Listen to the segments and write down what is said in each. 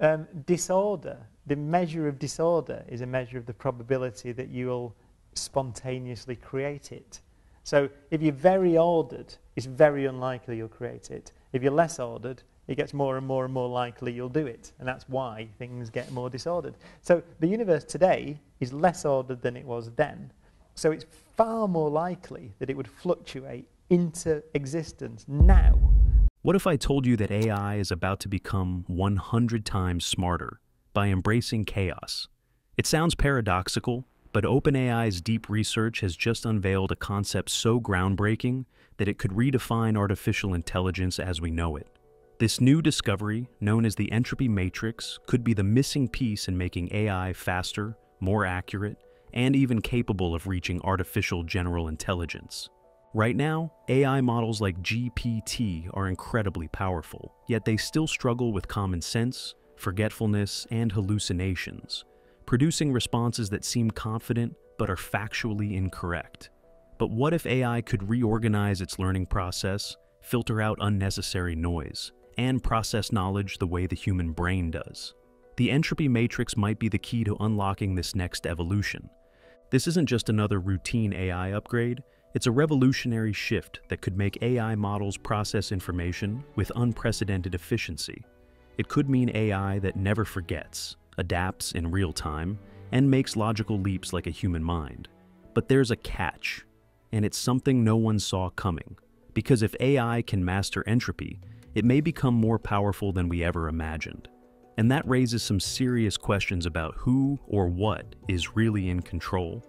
Um, disorder, the measure of disorder is a measure of the probability that you will spontaneously create it. So if you're very ordered, it's very unlikely you'll create it. If you're less ordered, it gets more and more and more likely you'll do it. And that's why things get more disordered. So the universe today is less ordered than it was then. So it's far more likely that it would fluctuate into existence now. What if I told you that AI is about to become 100 times smarter by embracing chaos? It sounds paradoxical, but OpenAI's deep research has just unveiled a concept so groundbreaking that it could redefine artificial intelligence as we know it. This new discovery, known as the entropy matrix, could be the missing piece in making AI faster, more accurate, and even capable of reaching artificial general intelligence. Right now, AI models like GPT are incredibly powerful, yet they still struggle with common sense, forgetfulness, and hallucinations, producing responses that seem confident but are factually incorrect. But what if AI could reorganize its learning process, filter out unnecessary noise, and process knowledge the way the human brain does. The entropy matrix might be the key to unlocking this next evolution. This isn't just another routine AI upgrade, it's a revolutionary shift that could make AI models process information with unprecedented efficiency. It could mean AI that never forgets, adapts in real time, and makes logical leaps like a human mind. But there's a catch, and it's something no one saw coming. Because if AI can master entropy, it may become more powerful than we ever imagined. And that raises some serious questions about who or what is really in control.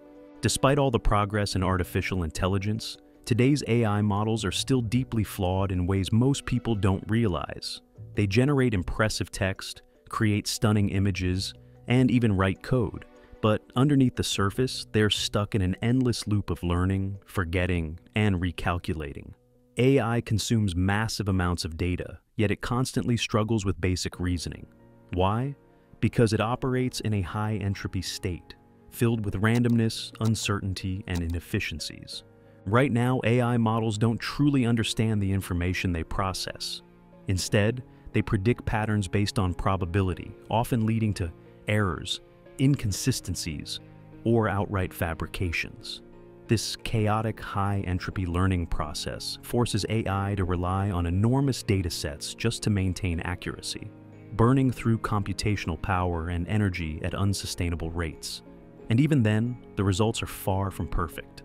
Despite all the progress in artificial intelligence, today's AI models are still deeply flawed in ways most people don't realize. They generate impressive text, create stunning images, and even write code. But underneath the surface, they're stuck in an endless loop of learning, forgetting, and recalculating. AI consumes massive amounts of data, yet it constantly struggles with basic reasoning. Why? Because it operates in a high entropy state, filled with randomness, uncertainty, and inefficiencies. Right now, AI models don't truly understand the information they process. Instead, they predict patterns based on probability, often leading to errors, inconsistencies, or outright fabrications. This chaotic high entropy learning process forces AI to rely on enormous data sets just to maintain accuracy, burning through computational power and energy at unsustainable rates. And even then, the results are far from perfect.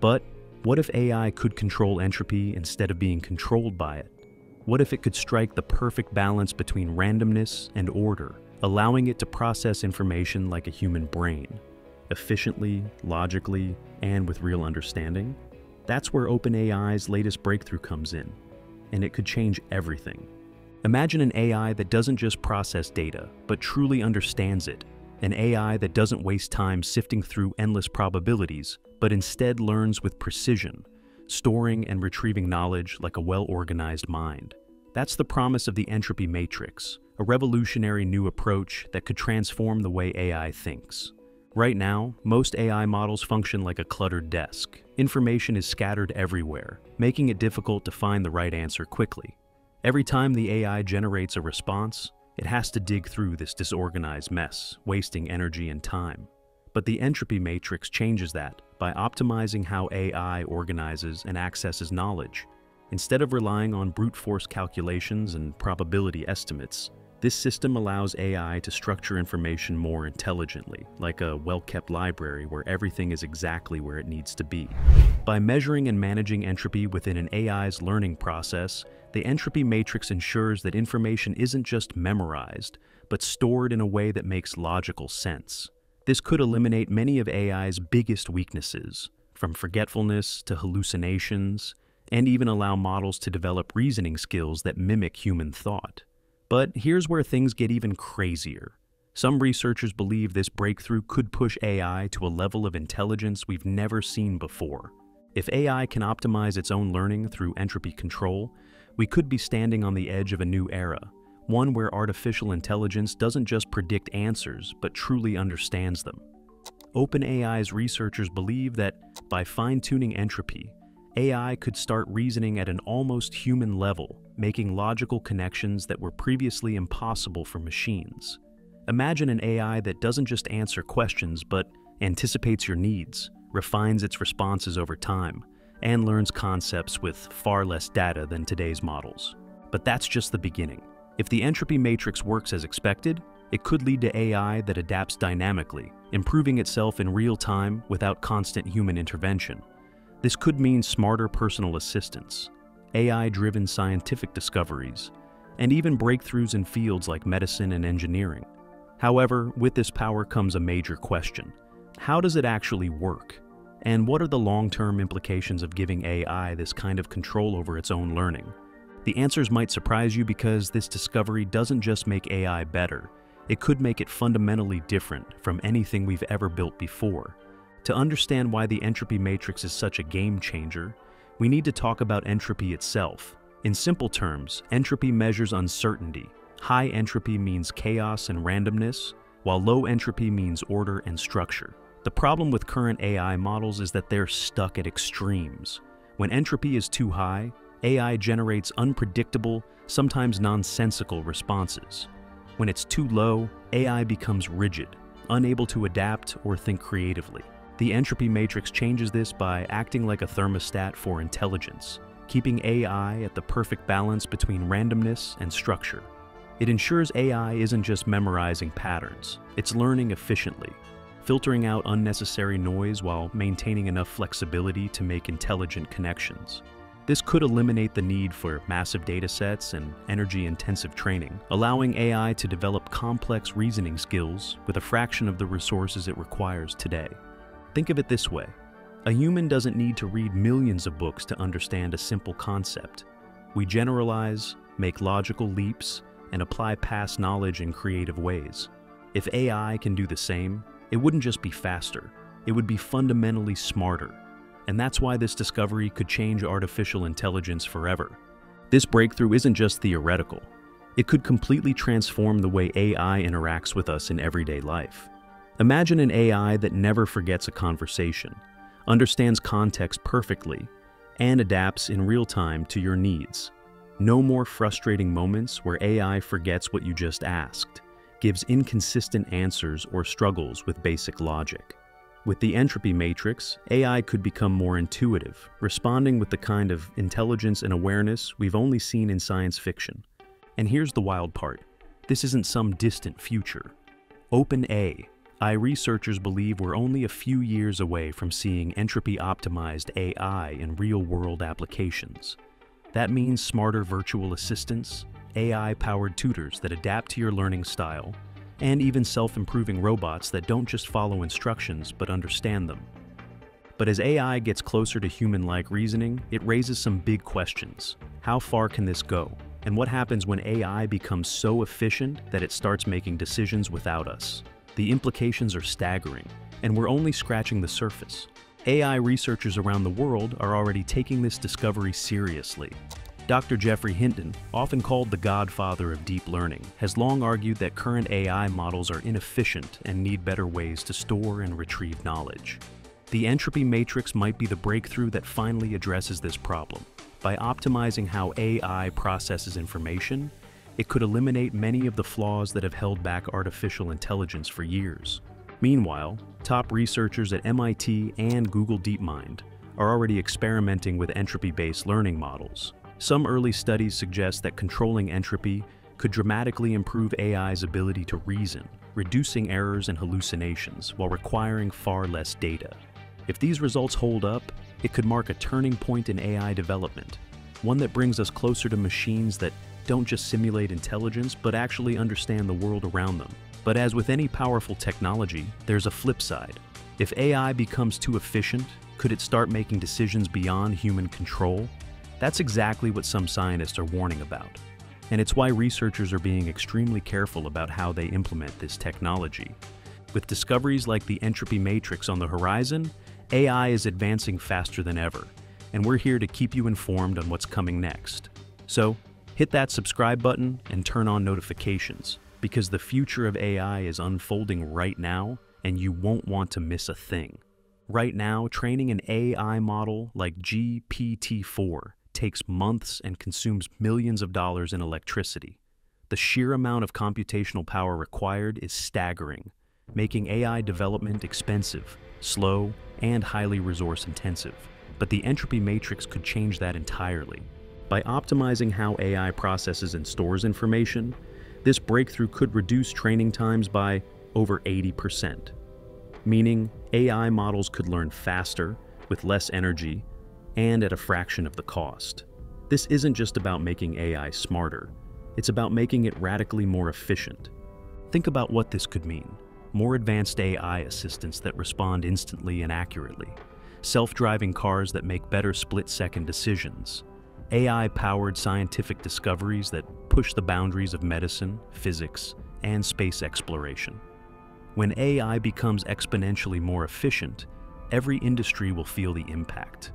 But what if AI could control entropy instead of being controlled by it? What if it could strike the perfect balance between randomness and order, allowing it to process information like a human brain? efficiently, logically, and with real understanding, that's where OpenAI's latest breakthrough comes in, and it could change everything. Imagine an AI that doesn't just process data, but truly understands it, an AI that doesn't waste time sifting through endless probabilities, but instead learns with precision, storing and retrieving knowledge like a well-organized mind. That's the promise of the entropy matrix, a revolutionary new approach that could transform the way AI thinks. Right now, most AI models function like a cluttered desk. Information is scattered everywhere, making it difficult to find the right answer quickly. Every time the AI generates a response, it has to dig through this disorganized mess, wasting energy and time. But the entropy matrix changes that by optimizing how AI organizes and accesses knowledge. Instead of relying on brute force calculations and probability estimates, this system allows AI to structure information more intelligently, like a well-kept library where everything is exactly where it needs to be. By measuring and managing entropy within an AI's learning process, the entropy matrix ensures that information isn't just memorized, but stored in a way that makes logical sense. This could eliminate many of AI's biggest weaknesses, from forgetfulness to hallucinations, and even allow models to develop reasoning skills that mimic human thought. But here's where things get even crazier. Some researchers believe this breakthrough could push AI to a level of intelligence we've never seen before. If AI can optimize its own learning through entropy control, we could be standing on the edge of a new era, one where artificial intelligence doesn't just predict answers, but truly understands them. OpenAI's researchers believe that by fine-tuning entropy, AI could start reasoning at an almost human level, making logical connections that were previously impossible for machines. Imagine an AI that doesn't just answer questions but anticipates your needs, refines its responses over time, and learns concepts with far less data than today's models. But that's just the beginning. If the entropy matrix works as expected, it could lead to AI that adapts dynamically, improving itself in real time without constant human intervention. This could mean smarter personal assistants, AI-driven scientific discoveries, and even breakthroughs in fields like medicine and engineering. However, with this power comes a major question. How does it actually work? And what are the long-term implications of giving AI this kind of control over its own learning? The answers might surprise you because this discovery doesn't just make AI better, it could make it fundamentally different from anything we've ever built before. To understand why the entropy matrix is such a game changer, we need to talk about entropy itself. In simple terms, entropy measures uncertainty. High entropy means chaos and randomness, while low entropy means order and structure. The problem with current AI models is that they're stuck at extremes. When entropy is too high, AI generates unpredictable, sometimes nonsensical responses. When it's too low, AI becomes rigid, unable to adapt or think creatively. The entropy matrix changes this by acting like a thermostat for intelligence, keeping AI at the perfect balance between randomness and structure. It ensures AI isn't just memorizing patterns, it's learning efficiently, filtering out unnecessary noise while maintaining enough flexibility to make intelligent connections. This could eliminate the need for massive datasets and energy-intensive training, allowing AI to develop complex reasoning skills with a fraction of the resources it requires today. Think of it this way. A human doesn't need to read millions of books to understand a simple concept. We generalize, make logical leaps, and apply past knowledge in creative ways. If AI can do the same, it wouldn't just be faster, it would be fundamentally smarter and that's why this discovery could change artificial intelligence forever. This breakthrough isn't just theoretical. It could completely transform the way AI interacts with us in everyday life. Imagine an AI that never forgets a conversation, understands context perfectly, and adapts in real time to your needs. No more frustrating moments where AI forgets what you just asked, gives inconsistent answers, or struggles with basic logic. With the entropy matrix, AI could become more intuitive, responding with the kind of intelligence and awareness we've only seen in science fiction. And here's the wild part. This isn't some distant future. OpenAI researchers believe we're only a few years away from seeing entropy-optimized AI in real-world applications. That means smarter virtual assistants, AI-powered tutors that adapt to your learning style, and even self-improving robots that don't just follow instructions but understand them. But as AI gets closer to human-like reasoning, it raises some big questions. How far can this go? And what happens when AI becomes so efficient that it starts making decisions without us? The implications are staggering, and we're only scratching the surface. AI researchers around the world are already taking this discovery seriously, Dr. Geoffrey Hinton, often called the godfather of deep learning, has long argued that current AI models are inefficient and need better ways to store and retrieve knowledge. The entropy matrix might be the breakthrough that finally addresses this problem. By optimizing how AI processes information, it could eliminate many of the flaws that have held back artificial intelligence for years. Meanwhile, top researchers at MIT and Google DeepMind are already experimenting with entropy-based learning models, some early studies suggest that controlling entropy could dramatically improve AI's ability to reason, reducing errors and hallucinations while requiring far less data. If these results hold up, it could mark a turning point in AI development, one that brings us closer to machines that don't just simulate intelligence but actually understand the world around them. But as with any powerful technology, there's a flip side. If AI becomes too efficient, could it start making decisions beyond human control that's exactly what some scientists are warning about. And it's why researchers are being extremely careful about how they implement this technology. With discoveries like the entropy matrix on the horizon, AI is advancing faster than ever, and we're here to keep you informed on what's coming next. So, hit that subscribe button and turn on notifications, because the future of AI is unfolding right now, and you won't want to miss a thing. Right now, training an AI model like GPT-4 takes months and consumes millions of dollars in electricity. The sheer amount of computational power required is staggering, making AI development expensive, slow, and highly resource intensive. But the entropy matrix could change that entirely. By optimizing how AI processes and stores information, this breakthrough could reduce training times by over 80%, meaning AI models could learn faster, with less energy, and at a fraction of the cost. This isn't just about making AI smarter, it's about making it radically more efficient. Think about what this could mean. More advanced AI assistants that respond instantly and accurately, self-driving cars that make better split-second decisions, AI-powered scientific discoveries that push the boundaries of medicine, physics, and space exploration. When AI becomes exponentially more efficient, every industry will feel the impact.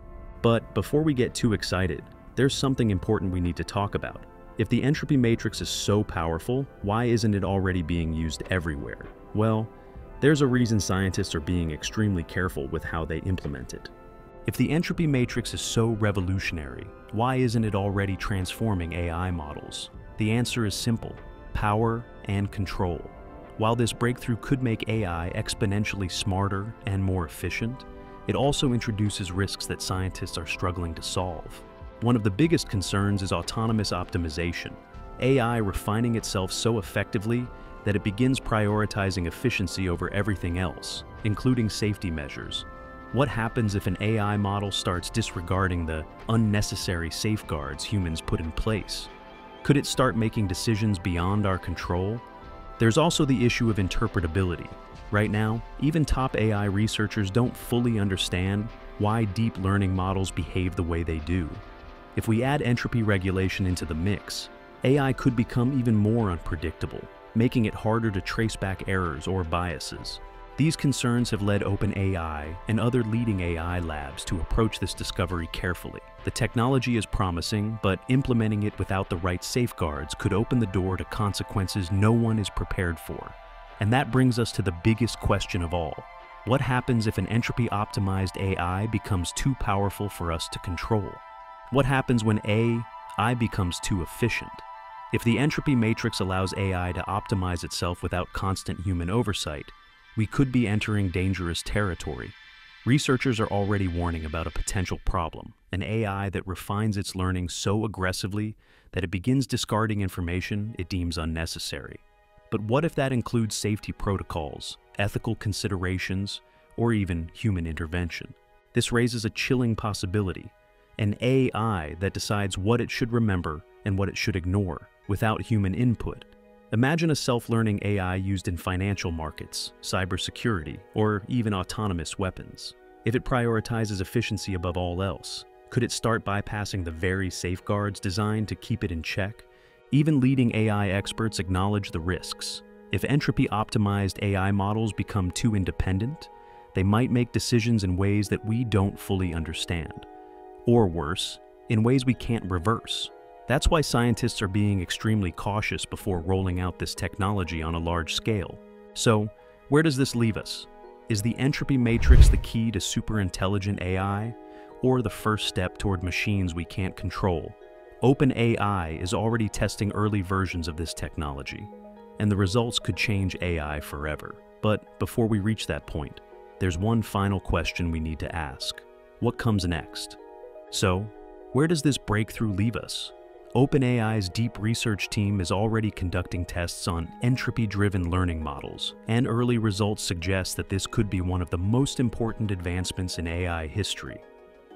But before we get too excited, there's something important we need to talk about. If the entropy matrix is so powerful, why isn't it already being used everywhere? Well, there's a reason scientists are being extremely careful with how they implement it. If the entropy matrix is so revolutionary, why isn't it already transforming AI models? The answer is simple, power and control. While this breakthrough could make AI exponentially smarter and more efficient, it also introduces risks that scientists are struggling to solve. One of the biggest concerns is autonomous optimization, AI refining itself so effectively that it begins prioritizing efficiency over everything else, including safety measures. What happens if an AI model starts disregarding the unnecessary safeguards humans put in place? Could it start making decisions beyond our control? There's also the issue of interpretability. Right now, even top AI researchers don't fully understand why deep learning models behave the way they do. If we add entropy regulation into the mix, AI could become even more unpredictable, making it harder to trace back errors or biases. These concerns have led OpenAI and other leading AI labs to approach this discovery carefully. The technology is promising, but implementing it without the right safeguards could open the door to consequences no one is prepared for. And that brings us to the biggest question of all. What happens if an entropy-optimized AI becomes too powerful for us to control? What happens when AI becomes too efficient? If the entropy matrix allows AI to optimize itself without constant human oversight, we could be entering dangerous territory. Researchers are already warning about a potential problem, an AI that refines its learning so aggressively that it begins discarding information it deems unnecessary. But what if that includes safety protocols, ethical considerations, or even human intervention? This raises a chilling possibility an AI that decides what it should remember and what it should ignore without human input. Imagine a self-learning AI used in financial markets, cybersecurity, or even autonomous weapons. If it prioritizes efficiency above all else, could it start bypassing the very safeguards designed to keep it in check? Even leading AI experts acknowledge the risks. If entropy-optimized AI models become too independent, they might make decisions in ways that we don't fully understand or worse, in ways we can't reverse. That's why scientists are being extremely cautious before rolling out this technology on a large scale. So, where does this leave us? Is the entropy matrix the key to superintelligent AI, or the first step toward machines we can't control? OpenAI is already testing early versions of this technology, and the results could change AI forever. But before we reach that point, there's one final question we need to ask. What comes next? So, where does this breakthrough leave us? OpenAI's deep research team is already conducting tests on entropy-driven learning models, and early results suggest that this could be one of the most important advancements in AI history.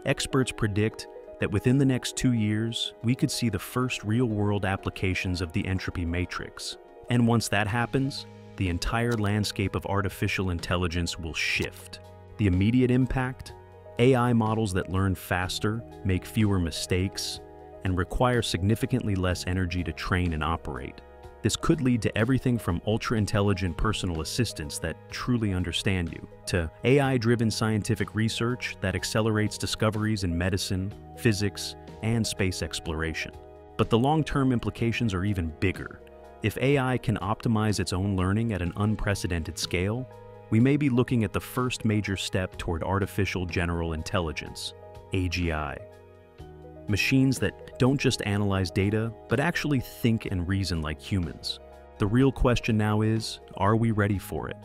Experts predict that within the next two years, we could see the first real-world applications of the entropy matrix. And once that happens, the entire landscape of artificial intelligence will shift. The immediate impact? AI models that learn faster, make fewer mistakes, and require significantly less energy to train and operate. This could lead to everything from ultra-intelligent personal assistants that truly understand you, to AI-driven scientific research that accelerates discoveries in medicine, physics, and space exploration. But the long-term implications are even bigger. If AI can optimize its own learning at an unprecedented scale, we may be looking at the first major step toward artificial general intelligence, AGI. Machines that don't just analyze data, but actually think and reason like humans. The real question now is, are we ready for it?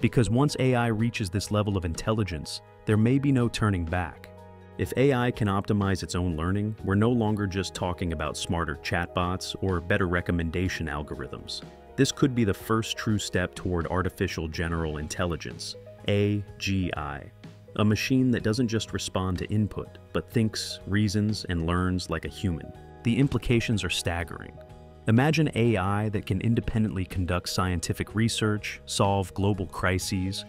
Because once AI reaches this level of intelligence, there may be no turning back. If AI can optimize its own learning, we're no longer just talking about smarter chatbots or better recommendation algorithms. This could be the first true step toward artificial general intelligence, AGI, a machine that doesn't just respond to input, but thinks, reasons, and learns like a human. The implications are staggering. Imagine AI that can independently conduct scientific research, solve global crises,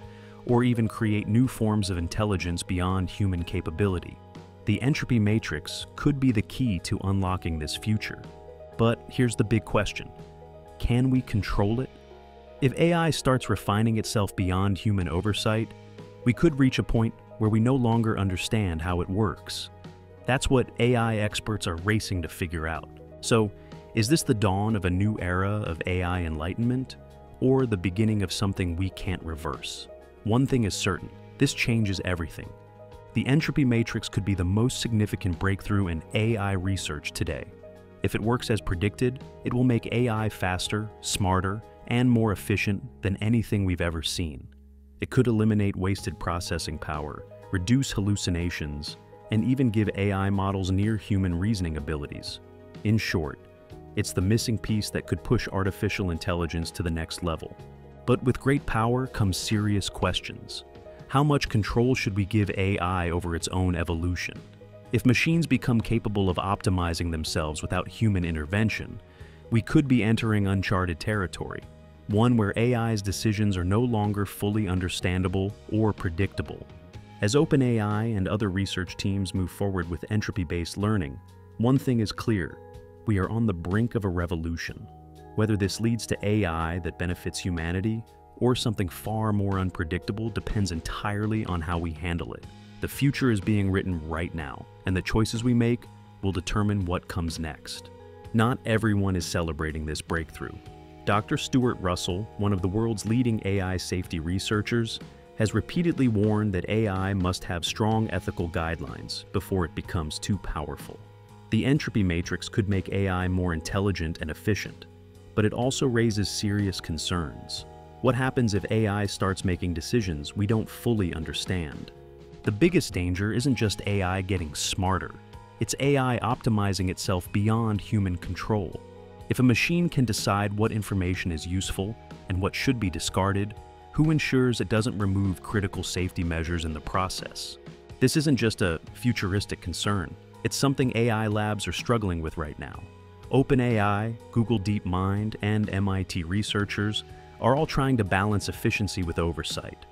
or even create new forms of intelligence beyond human capability. The entropy matrix could be the key to unlocking this future. But here's the big question. Can we control it? If AI starts refining itself beyond human oversight, we could reach a point where we no longer understand how it works. That's what AI experts are racing to figure out. So, is this the dawn of a new era of AI enlightenment, or the beginning of something we can't reverse? One thing is certain, this changes everything. The entropy matrix could be the most significant breakthrough in AI research today. If it works as predicted, it will make AI faster, smarter, and more efficient than anything we've ever seen. It could eliminate wasted processing power, reduce hallucinations, and even give AI models near human reasoning abilities. In short, it's the missing piece that could push artificial intelligence to the next level. But with great power comes serious questions. How much control should we give AI over its own evolution? If machines become capable of optimizing themselves without human intervention, we could be entering uncharted territory, one where AI's decisions are no longer fully understandable or predictable. As OpenAI and other research teams move forward with entropy-based learning, one thing is clear, we are on the brink of a revolution. Whether this leads to AI that benefits humanity or something far more unpredictable depends entirely on how we handle it. The future is being written right now, and the choices we make will determine what comes next. Not everyone is celebrating this breakthrough. Dr. Stuart Russell, one of the world's leading AI safety researchers, has repeatedly warned that AI must have strong ethical guidelines before it becomes too powerful. The entropy matrix could make AI more intelligent and efficient, but it also raises serious concerns. What happens if AI starts making decisions we don't fully understand? The biggest danger isn't just AI getting smarter, it's AI optimizing itself beyond human control. If a machine can decide what information is useful and what should be discarded, who ensures it doesn't remove critical safety measures in the process? This isn't just a futuristic concern, it's something AI labs are struggling with right now. OpenAI, Google DeepMind, and MIT researchers are all trying to balance efficiency with oversight,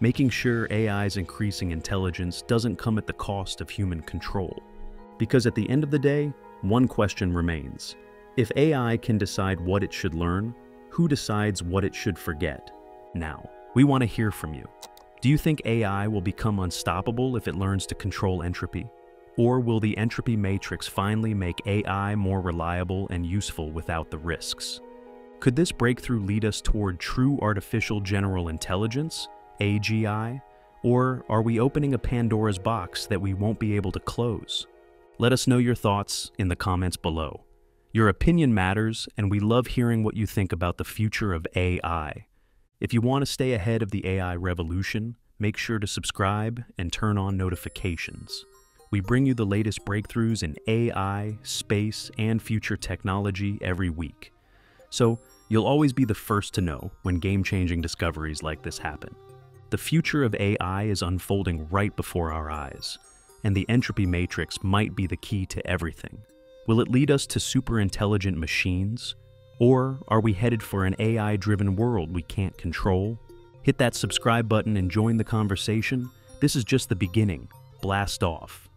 making sure AI's increasing intelligence doesn't come at the cost of human control. Because at the end of the day, one question remains. If AI can decide what it should learn, who decides what it should forget? Now, we want to hear from you. Do you think AI will become unstoppable if it learns to control entropy? Or will the entropy matrix finally make AI more reliable and useful without the risks? Could this breakthrough lead us toward true artificial general intelligence, AGI? Or are we opening a Pandora's box that we won't be able to close? Let us know your thoughts in the comments below. Your opinion matters, and we love hearing what you think about the future of AI. If you want to stay ahead of the AI revolution, make sure to subscribe and turn on notifications. We bring you the latest breakthroughs in AI, space, and future technology every week. So, you'll always be the first to know when game-changing discoveries like this happen. The future of AI is unfolding right before our eyes, and the entropy matrix might be the key to everything. Will it lead us to super-intelligent machines? Or are we headed for an AI-driven world we can't control? Hit that subscribe button and join the conversation. This is just the beginning. Blast off.